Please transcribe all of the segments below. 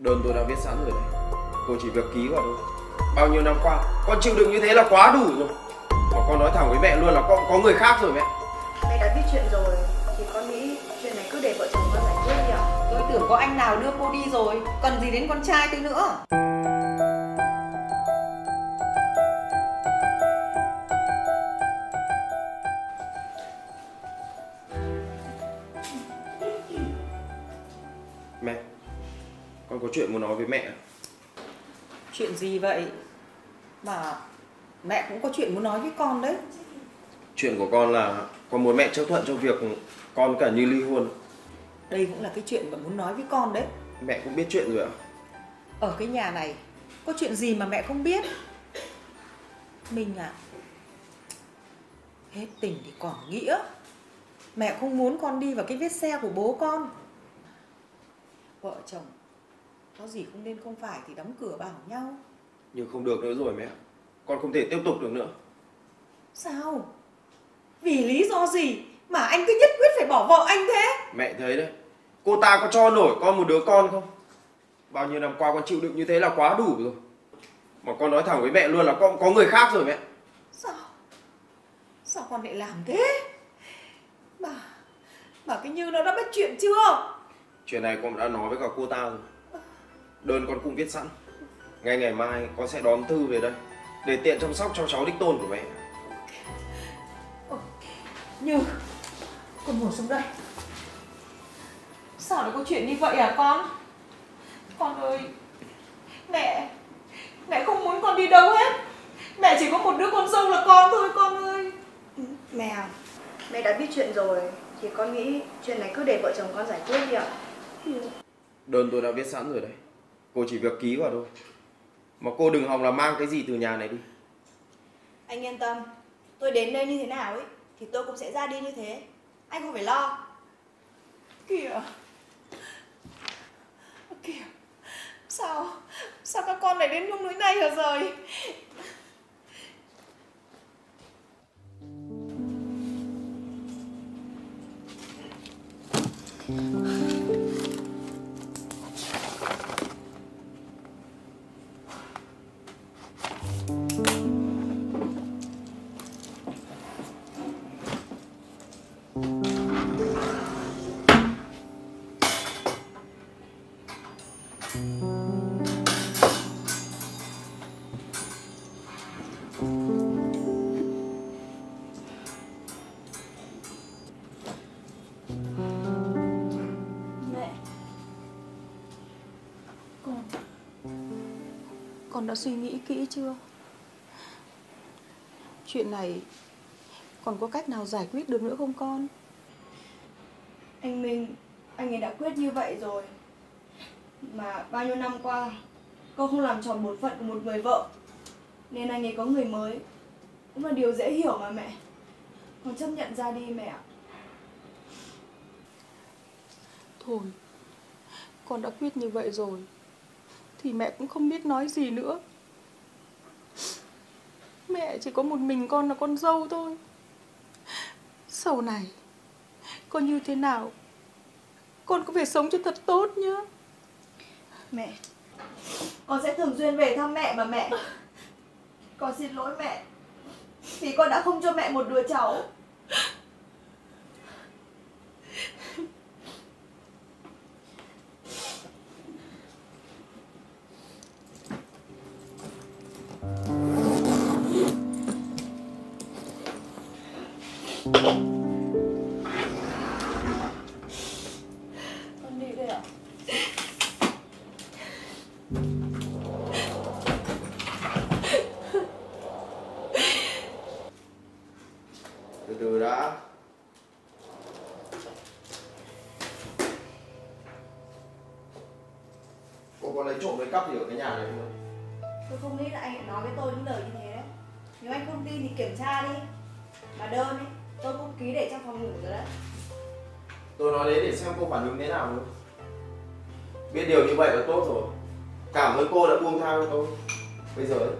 Đơn tôi đã viết sẵn rồi đấy Cô chỉ việc ký vào thôi. Bao nhiêu năm qua Con chịu đựng như thế là quá đủ rồi. Mà con nói thẳng với mẹ luôn là con có người khác rồi mẹ. Mẹ đã biết chuyện rồi Thì con nghĩ chuyện này cứ để vợ chồng con giải quyết đi ạ. Tôi tưởng có anh nào đưa cô đi rồi Cần gì đến con trai tôi nữa. Mẹ Con có chuyện muốn nói với mẹ Chuyện gì vậy? Mà mẹ cũng có chuyện muốn nói với con đấy. Chuyện của con là Con muốn mẹ chấp thuận cho việc Con cả như ly hôn. Đây cũng là cái chuyện mà muốn nói với con đấy. Mẹ cũng biết chuyện rồi ạ. Ở cái nhà này Có chuyện gì mà mẹ không biết? Minh à Hết tình thì còn nghĩa. Mẹ không muốn con đi vào cái vết xe của bố con. Vợ chồng Có gì không nên không phải thì đóng cửa bảo nhau. Nhưng không được nữa rồi mẹ. Con không thể tiếp tục được nữa. Sao? Vì lý do gì Mà anh cứ nhất quyết phải bỏ vợ anh thế? Mẹ thấy đấy. Cô ta có cho nổi con một đứa con không? Bao nhiêu năm qua con chịu đựng như thế là quá đủ rồi. Mà con nói thẳng với mẹ luôn là con có người khác rồi mẹ. Sao? Sao con lại làm thế? Mà Mà cái Như nó đã biết chuyện chưa? Chuyện này con đã nói với cả cô ta rồi Đơn con cũng viết sẵn. Ngay ngày mai con sẽ đón Thư về đây Để tiện chăm sóc cho cháu đích tôn của mẹ. Như Con ngồi xuống đây. Sao lại có chuyện như vậy à con? Con ơi Mẹ Mẹ không muốn con đi đâu hết. Mẹ chỉ có một đứa con dâu là con thôi con ơi. Mẹ à Mẹ đã biết chuyện rồi. Thì con nghĩ chuyện này cứ để vợ chồng con giải quyết đi ạ. Đơn tôi đã viết sẵn rồi đấy Cô chỉ việc ký vào thôi. Mà cô đừng hòng là mang cái gì từ nhà này đi. Anh yên tâm, tôi đến đây như thế nào ấy thì tôi cũng sẽ ra đi như thế. Anh không phải lo. Kìa. Kìa. Sao? Sao các con lại đến nông nỗi này hả rồi Con đã suy nghĩ kỹ chưa Chuyện này Còn có cách nào giải quyết được nữa không con anh Minh, anh ấy đã quyết như vậy rồi. Mà bao nhiêu năm qua, con không làm tròn bổn phận của một người vợ. Nên anh ấy có người mới. Cũng là điều dễ hiểu mà mẹ. Con chấp nhận ra đi mẹ ạ. Thôi Con đã quyết như vậy rồi thì mẹ cũng không biết nói gì nữa Mẹ chỉ có một mình con là con dâu thôi Sau này Con như thế nào Con cũng phải sống cho thật tốt nhá Mẹ, con sẽ thường xuyên về thăm mẹ mà mẹ. Con xin lỗi mẹ. Vì con đã không cho mẹ một đứa cháu. Mà đơn ấy, tôi cũng ký để trong phòng ngủ rồi đấy. Tôi nói đấy để xem cô phản ứng thế nào thôi Biết điều như vậy là tốt rồi. Cảm ơn cô đã buông tha cho tôi. Bây giờ ấy,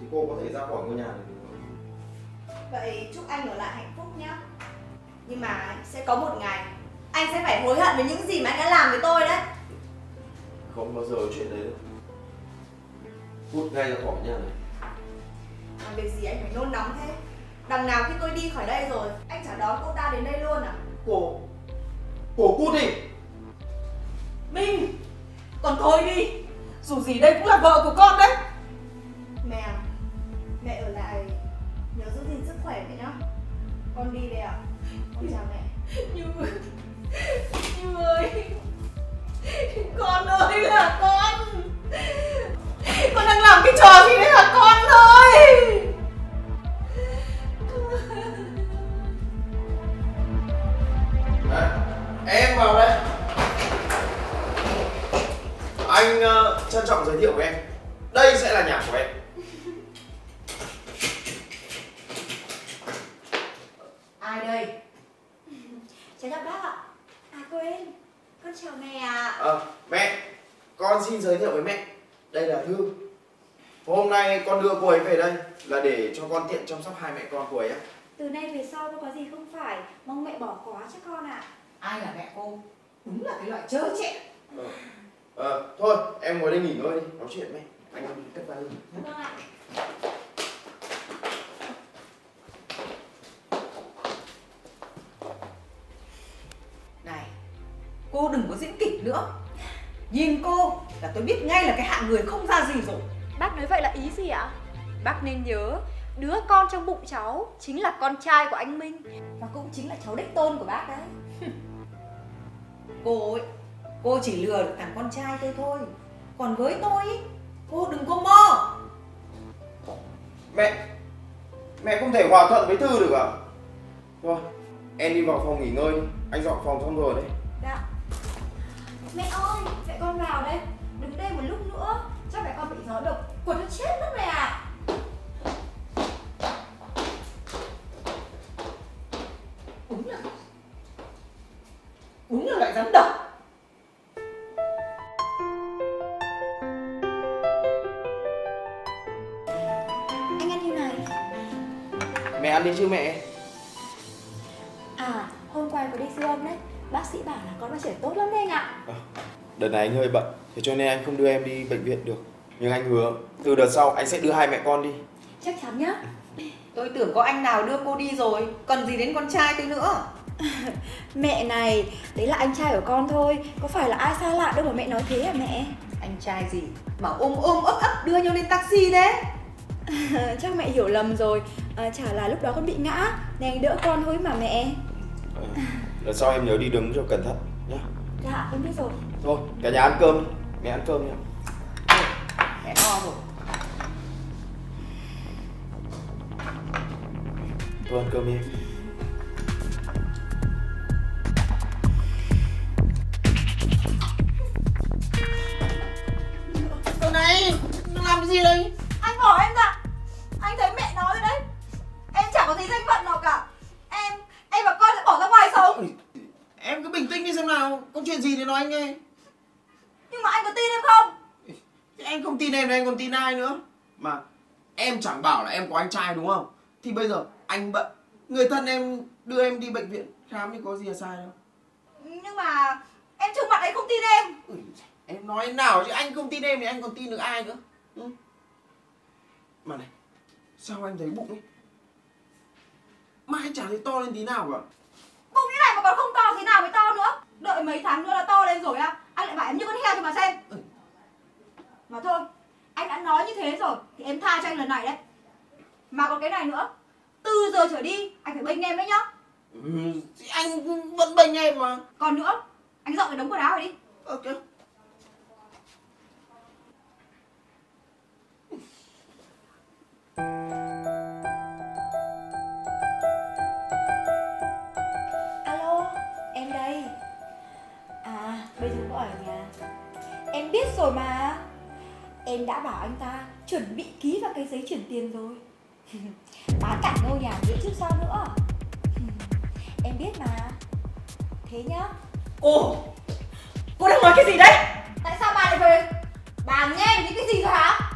thì cô có thể ra khỏi ngôi nhà này được rồi. Vậy chúc anh ở lại hạnh phúc nhá. Nhưng mà sẽ có một ngày Anh sẽ phải hối hận với những gì mà anh đã làm với tôi đấy. Không bao giờ chuyện đấy đâu. Cút ngay ra khỏi nhà này. Làm việc gì anh phải nôn nóng thế Đằng nào khi tôi đi khỏi đây rồi Anh chả đón cô ta đến đây luôn à? Cô cô cút đi. Minh Còn thôi đi. Dù gì đây cũng là vợ của con đấy. Mẹ à Mẹ ở lại Nhớ giữ gìn sức khỏe mẹ nhá. Con đi đây ạ Con chào mẹ. Như Như ơi Con ơi là Con con xin giới thiệu với mẹ. Đây là thư hôm nay con đưa cô ấy về đây là để cho con tiện chăm sóc hai mẹ con cô ấy á. Từ nay về sau có gì không phải Mong mẹ bỏ quá cho con ạ. Ai là mẹ cô? Đúng là cái loại trơ trẽn ờ. ờ, thôi em ngồi đây nghỉ ngơi đi nói chuyện mẹ anh. Đi cất vali Vâng ạ. Này Cô đừng có diễn kịch nữa Nhìn cô là tôi biết ngay là cái hạng người không ra gì rồi. Bác nói vậy là ý gì ạ? Bác nên nhớ, đứa con trong bụng cháu chính là con trai của anh Minh. Và cũng chính là cháu đích tôn của bác đấy. Cô ấy Cô chỉ lừa được thằng con trai tôi thôi. Còn với tôi ý, Cô đừng có mơ. Mẹ mẹ không thể hòa thuận với thư được à? Thôi em đi vào phòng nghỉ ngơi đi. Anh dọn phòng xong rồi đấy Mẹ ơi, mẹ con vào đây. Đứng đây một lúc nữa Chắc mẹ con bị gió độc. Quật nó chết mất mẹ ạ. Đúng là Đúng là loại rắn độc. Anh ăn như này. Mẹ ăn đi chứ mẹ. À, hôm qua có đi siêu âm đấy Bác sĩ bảo là con phát triển tốt lắm đấy anh ạ. Đợt này anh hơi bận thế cho nên anh không đưa em đi bệnh viện được. Nhưng anh hứa từ đợt sau anh sẽ đưa hai mẹ con đi. Chắc chắn nhá. Tôi tưởng có anh nào đưa cô đi rồi Cần gì đến con trai tôi nữa. Mẹ này, đấy là anh trai của con thôi Có phải là ai xa lạ đâu mà mẹ nói thế à mẹ? Anh trai gì Mà ôm ôm ấp ấp đưa nhau lên taxi thế? Chắc mẹ hiểu lầm rồi. À, Chả là lúc đó con bị ngã Nên anh đỡ con thôi mà mẹ Đợt sau em nhớ đi đứng cho cẩn thận nhá. Dạ, em biết rồi. Thôi cả nhà ăn cơm đi. Mẹ ăn cơm nhá Mẹ no rồi. Thôi ăn cơm đi em. Cậu này Nó làm cái gì đây anh nghe Nhưng mà anh có tin em không? Anh không tin em thì anh còn tin ai nữa? Mà em chẳng bảo là em có anh trai đúng không? Thì bây giờ anh bận người thân em đưa em đi bệnh viện khám thì có gì là sai đâu. Nhưng mà em trước mặt anh không tin em. Ui, em nói nào chứ anh không tin em thì anh còn tin được ai nữa? Ừ? mà này sao anh thấy bụng ấy? Mai chả thấy to lên tí nào cả Bụng như này mà còn không to thế nào mới to nữa Đợi mấy tháng nữa là to lên rồi á. Anh lại bảo em như con heo cho mà xem. Ừ. Mà thôi Anh đã nói như thế rồi Thì em tha cho anh lần này đấy. Mà còn cái này nữa Từ giờ trở đi Anh phải bênh em đấy nhá. Ừ, anh vẫn bênh em mà. Còn nữa Anh dọn cái đống quần áo này đi. Ok Em đã bảo anh ta chuẩn bị ký vào cái giấy chuyển tiền rồi. Bán cả ngôi nhà nữa chứ sao nữa. Em biết mà. Thế nhá. Cô Cô đang nói cái gì đấy? Tại sao bà lại về? Bà nghe những cái gì rồi hả?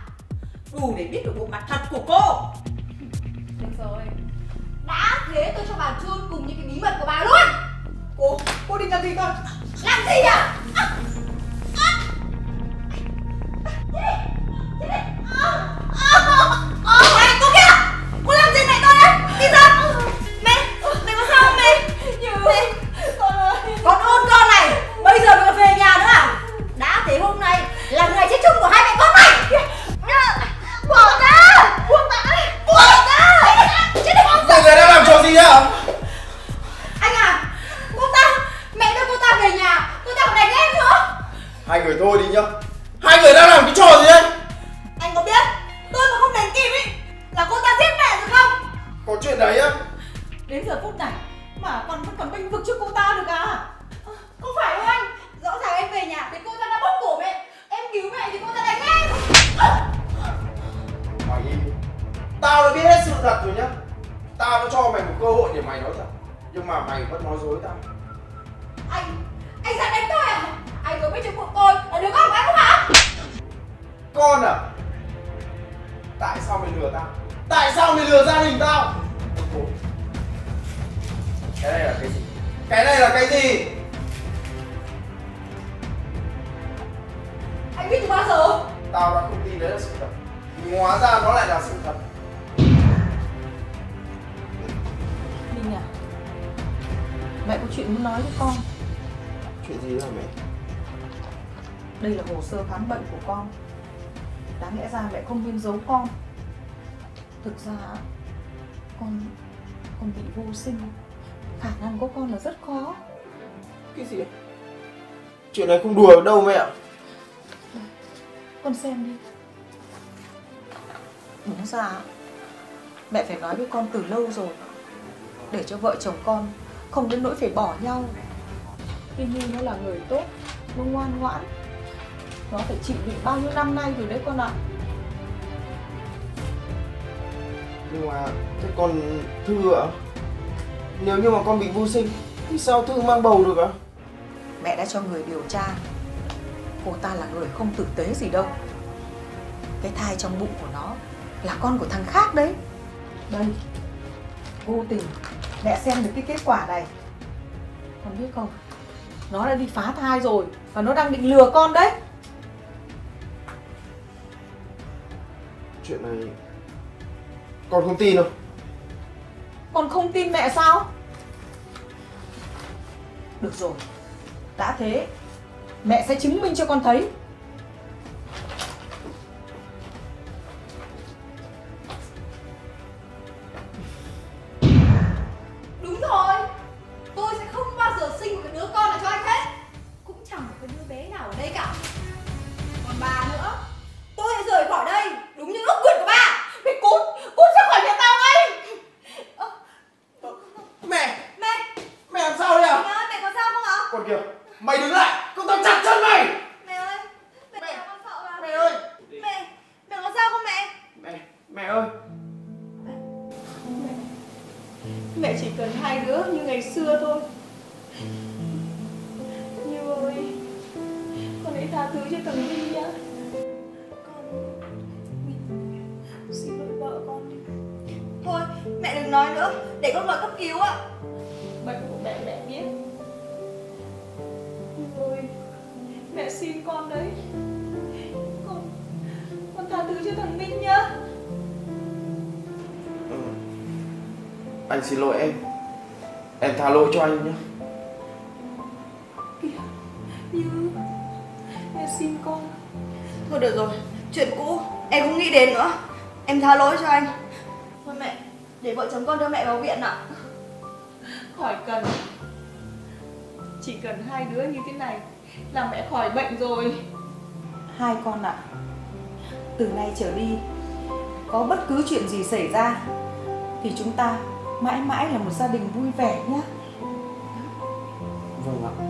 Đủ để biết được bộ mặt thật của cô. Được rồi. Đã thế tôi cho bà chôn cùng những cái bí mật của bà luôn. Cô Cô định làm gì con Làm gì à, à. Oh! Đến giờ phút này Mà còn vẫn còn bênh vực cho cô ta được à? Không phải đâu anh. Rõ ràng em về nhà thì cô ta đã bóp cổ mẹ. Em cứu mẹ thì cô ta đánh em. Mày im. Tao đã biết hết sự thật rồi nhá. Tao đã cho mày một cơ hội để mày nói thật. Nhưng mà mày vẫn nói dối tao. Anh, anh dám đánh tôi à? Anh có biết trong bụng tôi là đứa con của anh không hả? Con à? Tại sao mày lừa tao? Tại sao mày lừa gia đình tao cái này là cái gì? Cái này là cái gì? Anh biết từ bao giờ tao đã không tin đấy là sự thật. Nhưng hóa ra nó lại là sự thật. Minh à Mẹ có chuyện muốn nói với con. Chuyện gì hả mẹ? Đây là hồ sơ khám bệnh của con. Đáng lẽ ra mẹ không nên giấu con. Thực ra Con Con bị vô sinh Khả năng của con là rất khó. Cái gì? Chuyện này không đùa đâu mẹ ạ. Con xem đi. Đúng ra Mẹ phải nói với con từ lâu rồi Để cho vợ chồng con Không đến nỗi phải bỏ nhau. Tuy nhiên nó là người tốt Nó ngoan ngoãn. Nó phải chịu đựng bao nhiêu năm nay rồi đấy con ạ. Nhưng mà thế còn thư ạ nếu như mà con bị vô sinh thì sao thư mang bầu được ạ? Mẹ đã cho người điều tra. Cô ta là người không tử tế gì đâu. Cái thai trong bụng của nó Là con của thằng khác đấy. Đây Vô tình. Mẹ xem được cái kết quả này. Con biết không? Nó đã đi phá thai rồi Và nó đang định lừa con đấy. Chuyện này con không tin đâu còn không tin mẹ sao? Được rồi, Đã thế, Mẹ sẽ chứng minh cho con thấy. Như ngày xưa thôi. Như ơi Con hãy tha thứ cho thằng Vinh nhá Con Xin lỗi vợ con đi. Thôi, mẹ đừng nói nữa Để con gọi cấp cứu ạ. Bệnh của mẹ mẹ biết. Như ơi Mẹ xin con đấy. Con Con tha thứ cho thằng Minh nhá. Ừ. anh xin lỗi em em tha lỗi cho anh nhé. Như Mẹ xin con Thôi được rồi, chuyện cũ Em không nghĩ đến nữa. Em tha lỗi cho anh. Thôi mẹ, để vợ chồng con đưa mẹ vào viện ạ. Khỏi cần. Chỉ cần hai đứa như thế này là mẹ khỏi bệnh rồi. Hai con ạ Từ nay trở đi Có bất cứ chuyện gì xảy ra Thì chúng ta mãi mãi là một gia đình vui vẻ nhé vâng ạ.